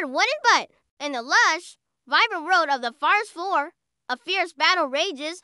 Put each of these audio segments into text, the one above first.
hard wooden butt. In the lush, vibrant world of the forest floor, a fierce battle rages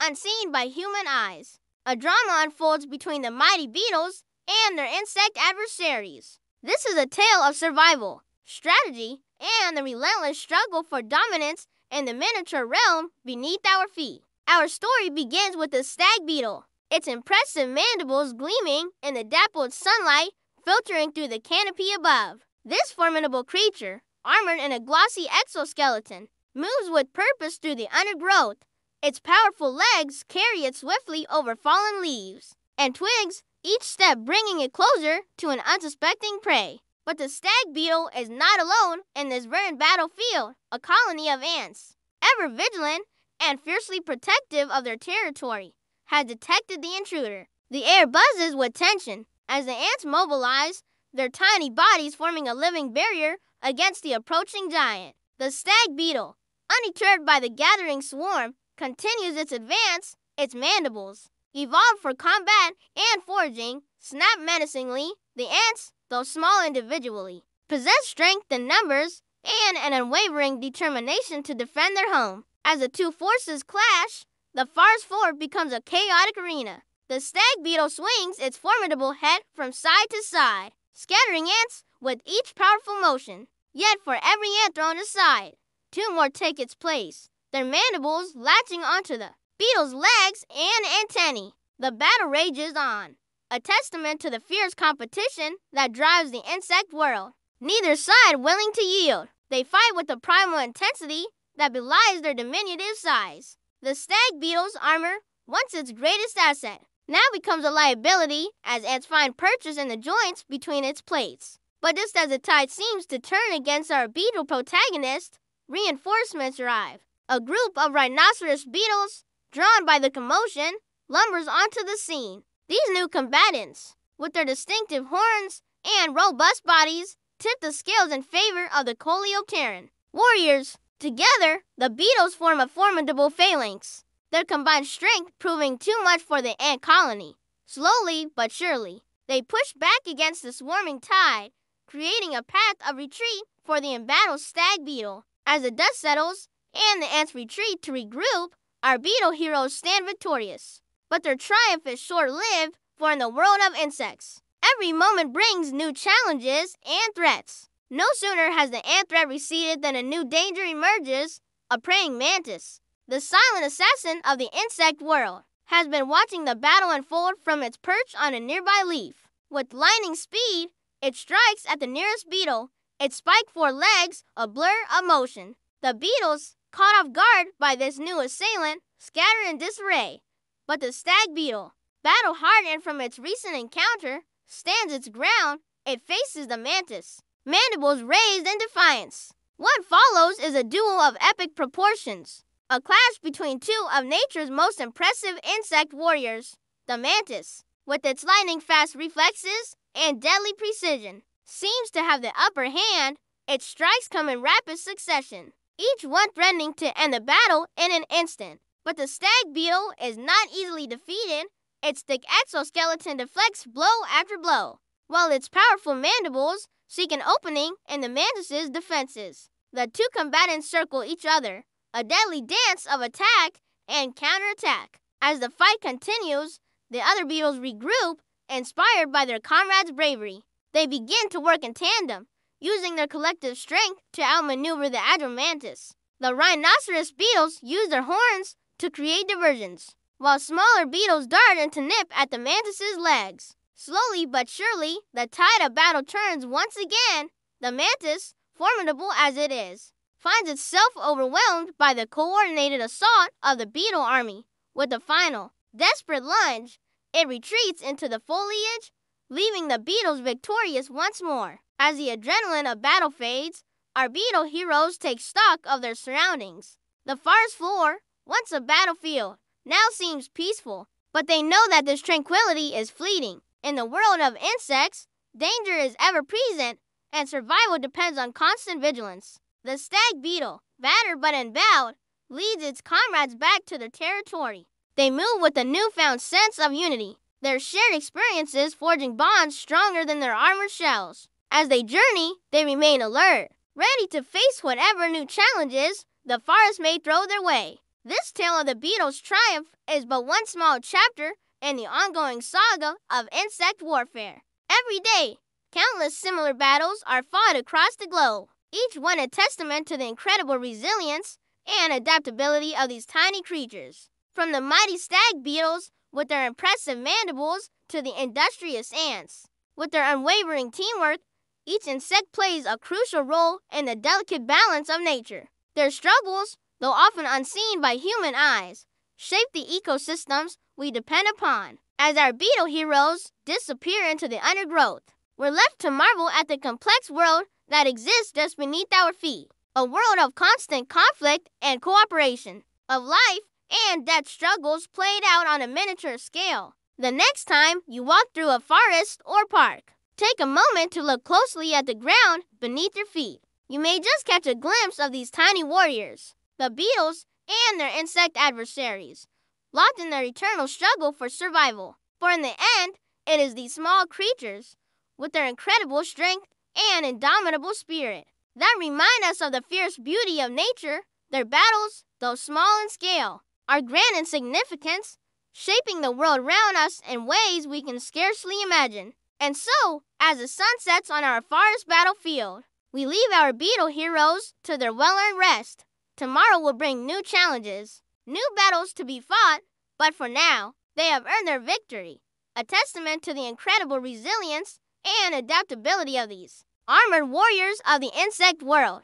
unseen by human eyes. A drama unfolds between the mighty beetles and their insect adversaries. This is a tale of survival, strategy, and the relentless struggle for dominance in the miniature realm beneath our feet. Our story begins with the stag beetle, its impressive mandibles gleaming in the dappled sunlight filtering through the canopy above. This formidable creature, armored in a glossy exoskeleton, moves with purpose through the undergrowth. Its powerful legs carry it swiftly over fallen leaves and twigs, each step bringing it closer to an unsuspecting prey. But the stag beetle is not alone in this verdant battlefield. A colony of ants, ever vigilant and fiercely protective of their territory, has detected the intruder. The air buzzes with tension as the ants mobilize, their tiny bodies forming a living barrier against the approaching giant. The stag beetle, undeterred by the gathering swarm, continues its advance, its mandibles, evolved for combat and foraging, snap menacingly. The ants, though small individually, possess strength in numbers and an unwavering determination to defend their home. As the two forces clash, the forest floor becomes a chaotic arena. The stag beetle swings its formidable head from side to side, scattering ants with each powerful motion. Yet for every ant thrown aside, two more take its place, their mandibles latching onto the beetle's legs and antennae. The battle rages on, a testament to the fierce competition that drives the insect world. Neither side willing to yield. They fight with a primal intensity that belies their diminutive size. The stag beetle's armor, once its greatest asset, now becomes a liability as ants find purchase in the joints between its plates. But just as the tide seems to turn against our beetle protagonist, reinforcements arrive. A group of rhinoceros beetles, drawn by the commotion, lumbers onto the scene. These new combatants, with their distinctive horns and robust bodies, tip the scales in favor of the Coleopteran. Warriors, together, the beetles form a formidable phalanx their combined strength proving too much for the ant colony. Slowly but surely, they push back against the swarming tide, creating a path of retreat for the embattled stag beetle. As the dust settles and the ants retreat to regroup, our beetle heroes stand victorious. But their triumph is short lived, for in the world of insects, every moment brings new challenges and threats. No sooner has the ant threat receded than a new danger emerges a praying mantis. The silent assassin of the insect world has been watching the battle unfold from its perch on a nearby leaf. With lightning speed, it strikes at the nearest beetle, its spike forelegs a blur of motion. The beetles, caught off guard by this new assailant, scatter in disarray. But the stag beetle, battle hardened from its recent encounter, stands its ground. It faces the mantis, mandibles raised in defiance. What follows is a duel of epic proportions. A clash between two of nature's most impressive insect warriors. The mantis, with its lightning fast reflexes and deadly precision, seems to have the upper hand. Its strikes come in rapid succession, each one threatening to end the battle in an instant. But the stag beetle is not easily defeated. Its thick exoskeleton deflects blow after blow, while its powerful mandibles seek an opening in the mantis's defenses. The two combatants circle each other, a deadly dance of attack and counterattack. As the fight continues, the other beetles regroup, inspired by their comrades' bravery. They begin to work in tandem, using their collective strength to outmaneuver the agile mantis. The rhinoceros beetles use their horns to create diversions, while smaller beetles dart and to nip at the mantis's legs. Slowly but surely, the tide of battle turns once again. The mantis, formidable as it is, finds itself overwhelmed by the coordinated assault of the beetle army. With a final, desperate lunge, it retreats into the foliage, leaving the beetles victorious once more. As the adrenaline of battle fades, our beetle heroes take stock of their surroundings. The forest floor, once a battlefield, now seems peaceful, but they know that this tranquility is fleeting. In the world of insects, danger is ever present, and survival depends on constant vigilance. The stag beetle, battered but unbowed, leads its comrades back to their territory. They move with a newfound sense of unity, their shared experiences forging bonds stronger than their armored shells. As they journey, they remain alert, ready to face whatever new challenges the forest may throw their way. This tale of the beetle's triumph is but one small chapter in the ongoing saga of insect warfare. Every day, countless similar battles are fought across the globe, each one a testament to the incredible resilience and adaptability of these tiny creatures. From the mighty stag beetles with their impressive mandibles to the industrious ants. With their unwavering teamwork, each insect plays a crucial role in the delicate balance of nature. Their struggles though often unseen by human eyes, shape the ecosystems we depend upon. As our beetle heroes disappear into the undergrowth, we're left to marvel at the complex world that exists just beneath our feet. A world of constant conflict and cooperation, of life and death struggles played out on a miniature scale. The next time you walk through a forest or park, take a moment to look closely at the ground beneath your feet. You may just catch a glimpse of these tiny warriors, the beetles, and their insect adversaries, locked in their eternal struggle for survival. For in the end, it is these small creatures, with their incredible strength and indomitable spirit, that remind us of the fierce beauty of nature. Their battles, though small in scale, are grand in significance, shaping the world around us in ways we can scarcely imagine. And so, as the sun sets on our forest battlefield, we leave our beetle heroes to their well earned rest Tomorrow will bring new challenges, new battles to be fought, but for now, they have earned their victory, a testament to the incredible resilience and adaptability of these armored warriors of the insect world.